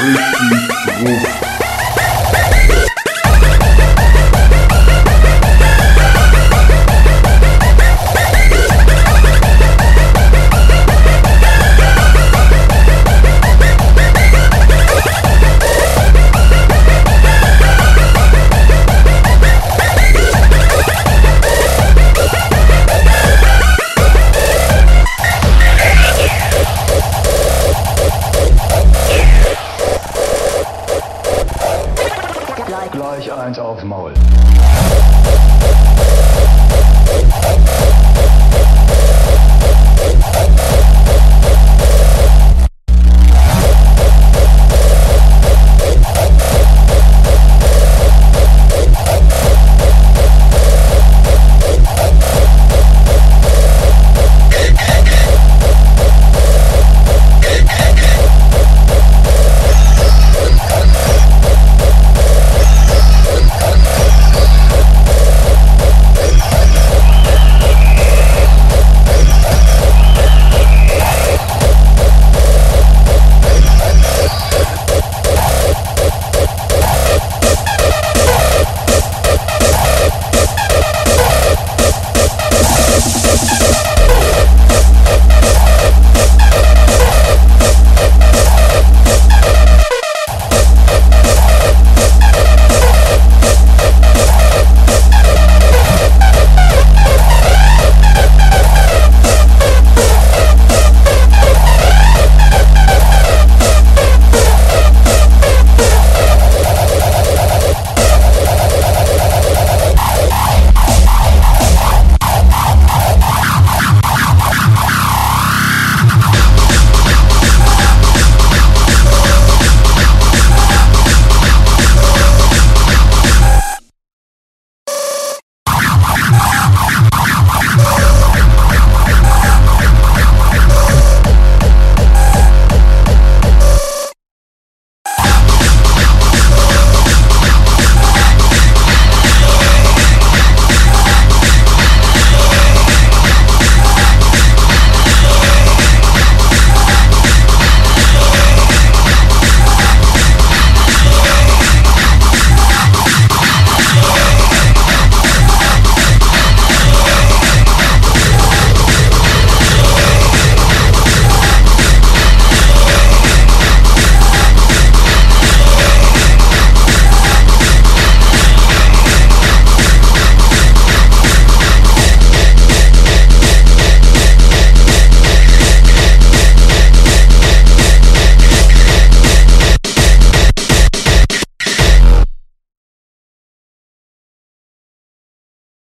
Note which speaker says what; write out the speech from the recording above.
Speaker 1: richtig groß. Ruf. Gleich eins aufs Maul.